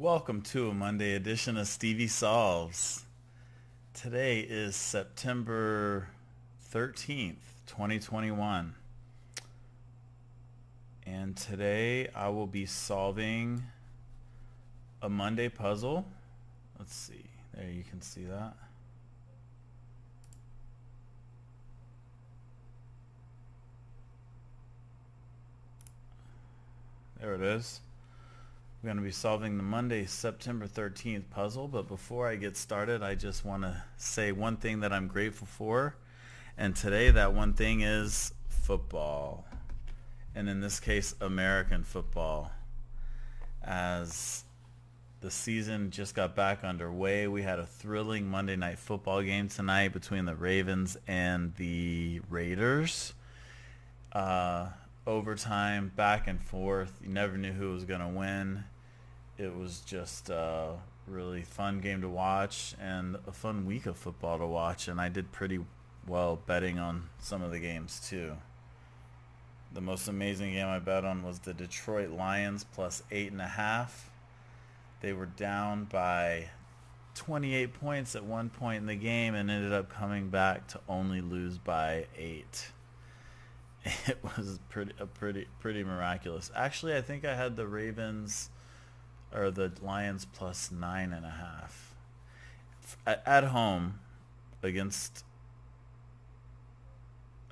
Welcome to a Monday edition of Stevie Solves. Today is September 13th, 2021. And today I will be solving a Monday puzzle. Let's see. There you can see that. There it is. Going to be solving the Monday, September 13th puzzle, but before I get started, I just want to say one thing that I'm grateful for. And today that one thing is football. And in this case, American football. As the season just got back underway, we had a thrilling Monday night football game tonight between the Ravens and the Raiders. Uh, overtime, back and forth. You never knew who was going to win. It was just a really fun game to watch and a fun week of football to watch. And I did pretty well betting on some of the games too. The most amazing game I bet on was the Detroit Lions plus eight and a half. They were down by 28 points at one point in the game and ended up coming back to only lose by eight. it was pretty a pretty pretty miraculous. Actually, I think I had the Ravens or the Lions plus nine and a half at home against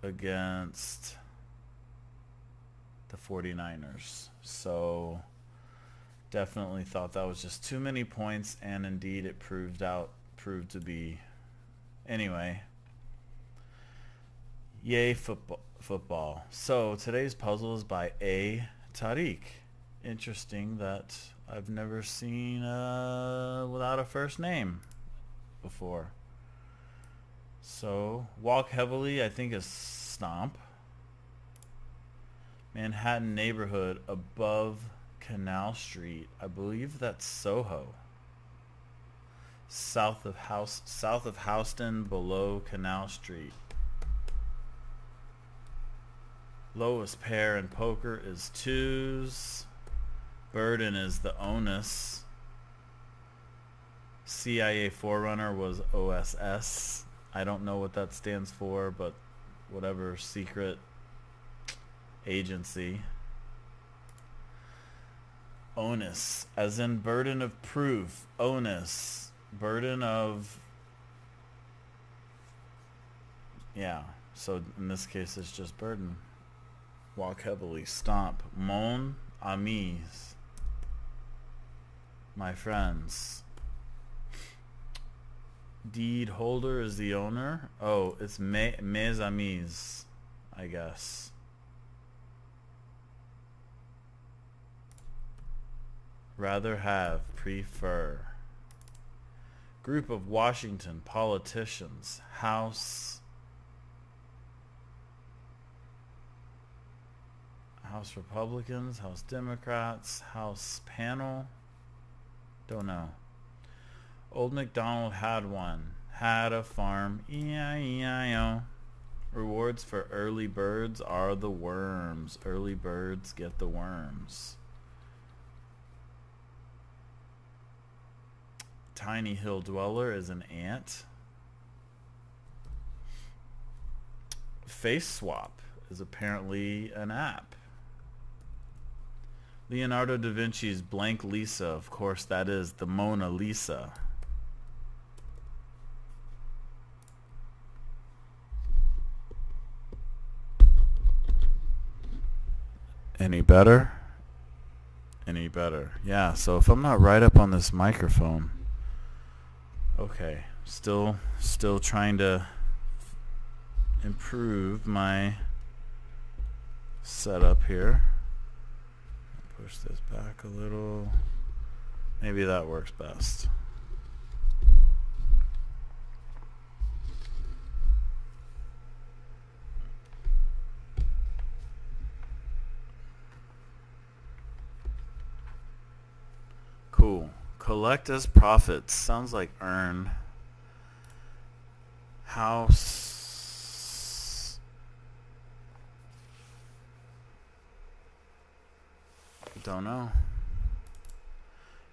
against the 49ers. So definitely thought that was just too many points and indeed it proved out proved to be anyway yay football football. So today's puzzle is by A. Tariq. Interesting that I've never seen uh, without a first name before. So walk heavily, I think is stomp. Manhattan neighborhood above Canal Street. I believe that's Soho. South of House, south of Houston, below Canal Street. Lowest pair in poker is twos. Burden is the onus. CIA Forerunner was OSS. I don't know what that stands for, but whatever secret agency. Onus, as in burden of proof. Onus, burden of... Yeah, so in this case it's just burden. Walk heavily. Stomp. Mon amis. My friends. Deed holder is the owner. Oh, it's mes, mes amis, I guess. Rather have, prefer. Group of Washington politicians. House House Republicans, House Democrats, House panel. Don't know. Old MacDonald had one. Had a farm. E-I-E-I-O. Rewards for early birds are the worms. Early birds get the worms. Tiny hill dweller is an ant. Face swap is apparently an app. Leonardo da Vinci's Blank Lisa, of course that is the Mona Lisa. Any better? Any better? Yeah, so if I'm not right up on this microphone, okay, still, still trying to improve my setup here push this back a little. Maybe that works best. Cool. Collect as profits. Sounds like earn. House Don't know.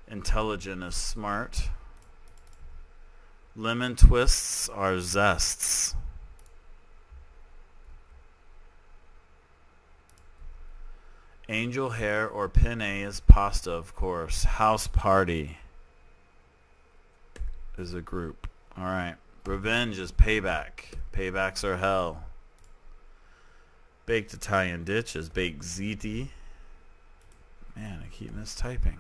Intelligent is smart. Lemon twists are zests. Angel hair or penne is pasta, of course. House party is a group. All right. Revenge is payback. Paybacks are hell. Baked Italian dish is baked ziti. Man, I keep mistyping.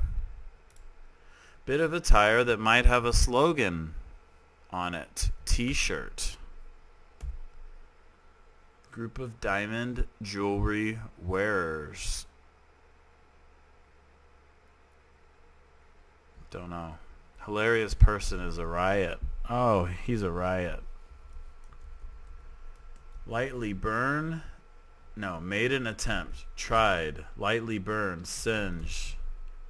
Bit of attire that might have a slogan on it. T-shirt. Group of diamond jewelry wearers. Don't know. Hilarious person is a riot. Oh, he's a riot. Lightly burn. No, made an attempt. Tried. Lightly burned, Singe.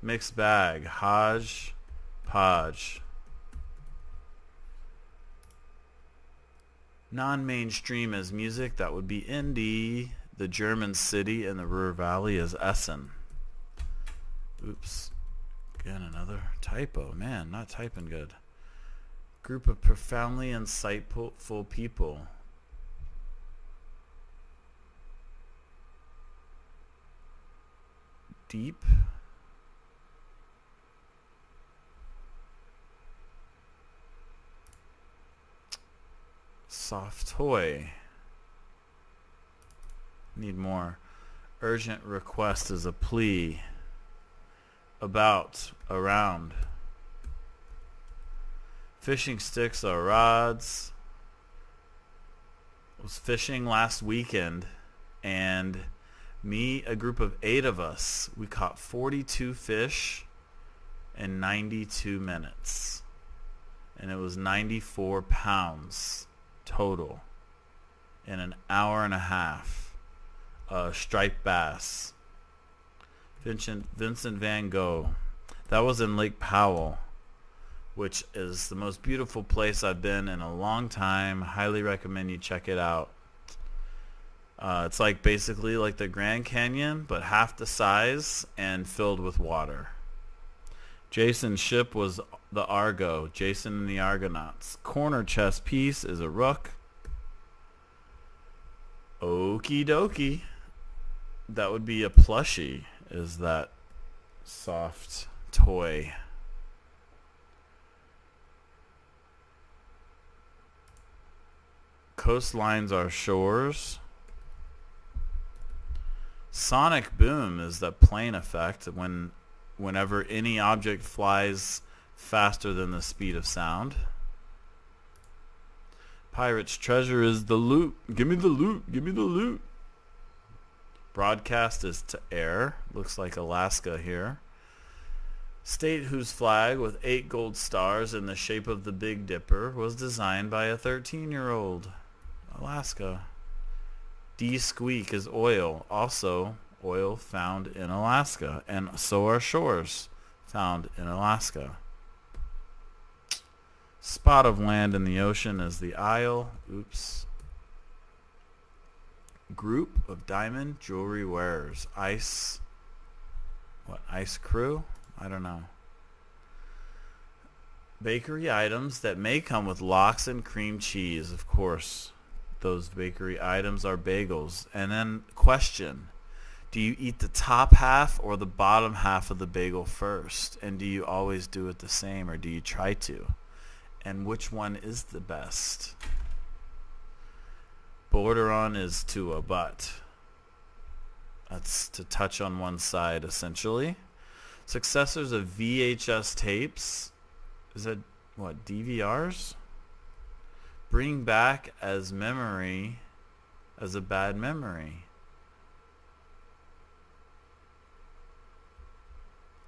Mixed bag. Hodge. Podge. Non-mainstream as music, that would be indie. The German city in the Ruhr Valley is Essen. Oops. Again, another typo. Man, not typing good. Group of profoundly insightful people. Deep. Soft toy. Need more. Urgent request is a plea about, around. Fishing sticks are rods. I was fishing last weekend and me, a group of eight of us, we caught 42 fish in 92 minutes. And it was 94 pounds total in an hour and a half. Uh, striped bass. Vincent, Vincent Van Gogh. That was in Lake Powell, which is the most beautiful place I've been in a long time. Highly recommend you check it out. Uh, it's like basically like the Grand Canyon, but half the size and filled with water. Jason's ship was the Argo. Jason and the Argonauts. Corner chess piece is a rook. Okie dokie. That would be a plushie is that soft toy. Coastlines are shores. Sonic boom is the plane effect when whenever any object flies faster than the speed of sound. Pirate's treasure is the loot. Give me the loot. Give me the loot. Broadcast is to air. Looks like Alaska here. State whose flag with eight gold stars in the shape of the Big Dipper was designed by a 13-year-old. Alaska. D-squeak is oil. Also oil found in Alaska. And so are shores found in Alaska. Spot of land in the ocean is the Isle. Oops group of diamond jewelry wearers. Ice, what, Ice Crew? I don't know. Bakery items that may come with lox and cream cheese, of course. Those bakery items are bagels. And then question, do you eat the top half or the bottom half of the bagel first? And do you always do it the same or do you try to? And which one is the best? border on is to a butt. That's to touch on one side essentially. Successors of VHS tapes. Is that what DVRs? Bring back as memory as a bad memory.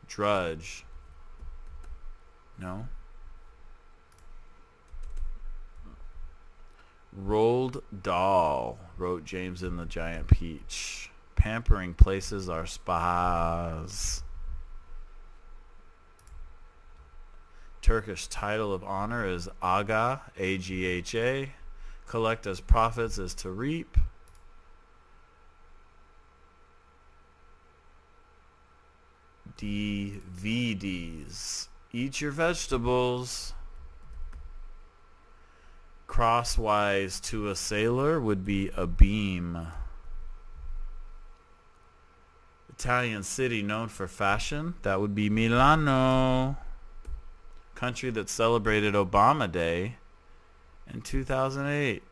Drudge. No? Roald Dahl, wrote James in the Giant Peach. Pampering places are spas. Turkish title of honor is Aga, A-G-H-A. Collect as profits is to reap. DVDs Eat your vegetables. Crosswise to a sailor would be a beam. Italian city known for fashion, that would be Milano. Country that celebrated Obama Day in 2008.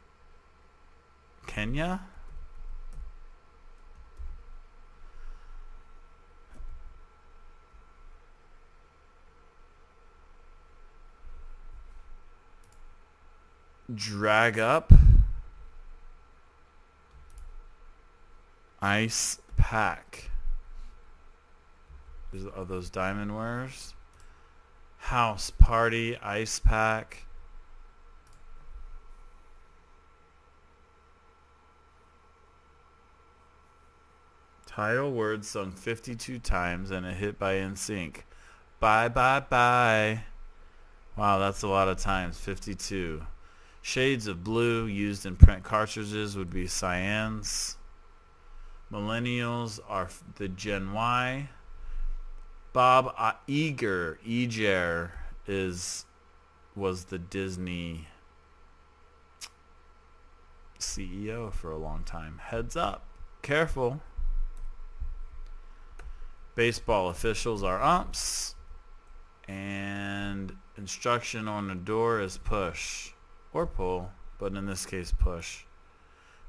Kenya? drag up ice pack are those diamond wares house party ice pack title word sung 52 times and a hit by NSYNC bye bye bye wow that's a lot of times 52 Shades of blue used in print cartridges would be cyans. Millennials are the Gen Y. Bob uh, Iger, Iger is was the Disney CEO for a long time. Heads up. Careful. Baseball officials are umps. And instruction on the door is push or pull, but in this case push.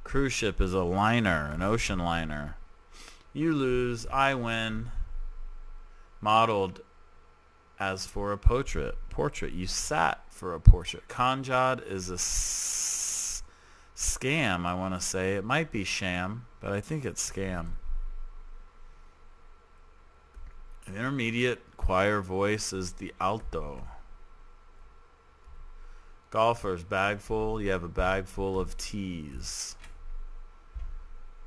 Cruise ship is a liner, an ocean liner. You lose, I win. Modeled as for a portrait. Portrait. You sat for a portrait. Kanjad is a s- scam, I want to say. It might be sham, but I think it's scam. An intermediate choir voice is the alto. Golfer's bag full. You have a bag full of teas.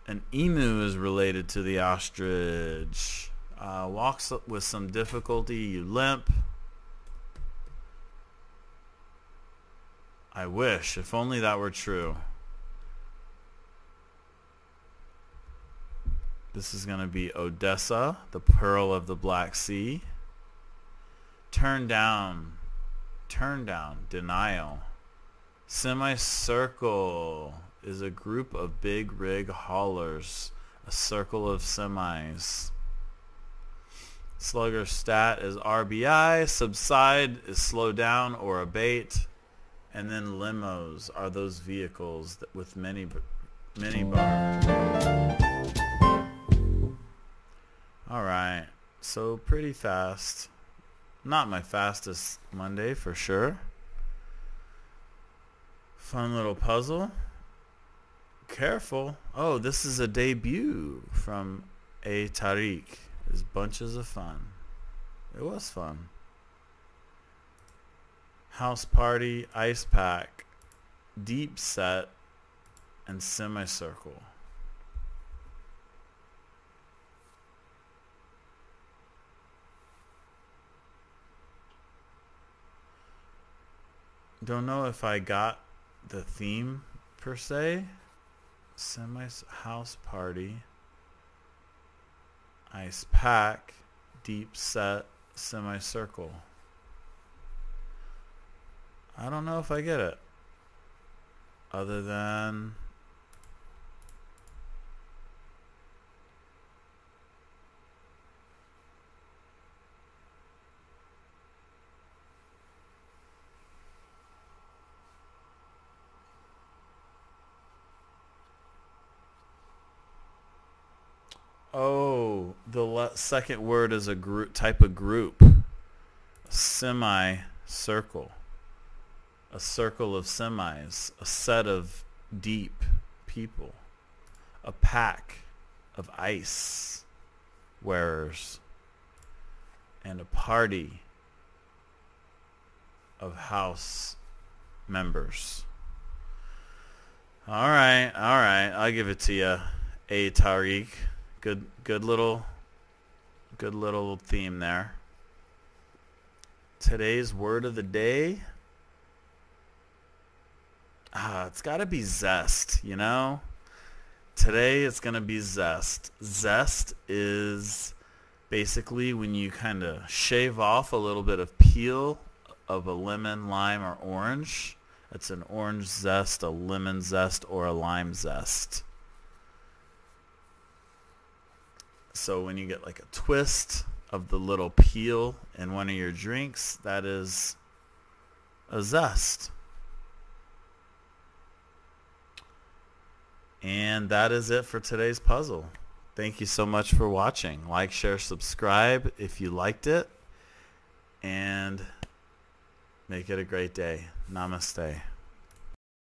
An emu is related to the ostrich. Uh, walks with some difficulty. You limp. I wish. If only that were true. This is going to be Odessa, the pearl of the Black Sea. Turn down turn down, denial. Semicircle is a group of big rig haulers, a circle of semis. Slugger stat is RBI, subside is slow down or abate, and then limos are those vehicles that with many many bar. All right, so pretty fast. Not my fastest Monday for sure. Fun little puzzle. Careful. Oh, this is a debut from A Tariq. It's bunches of fun. It was fun. House Party, Ice Pack, Deep Set, and Semicircle. Don't know if I got the theme per se. Semi house party. Ice pack. Deep set. Semicircle. I don't know if I get it. Other than Oh, the second word is a group type of group. Semi circle. A circle of semis. A set of deep people. A pack of ice wearers. And a party of house members. All right, all right. I'll give it to you, A Tariq. Good, good little, good little theme there. Today's word of the day. Ah, it's got to be zest, you know? Today it's going to be zest. Zest is basically when you kind of shave off a little bit of peel of a lemon, lime, or orange, it's an orange zest, a lemon zest, or a lime zest. So when you get like a twist of the little peel in one of your drinks, that is a zest. And that is it for today's puzzle. Thank you so much for watching. Like, share, subscribe if you liked it. And make it a great day. Namaste.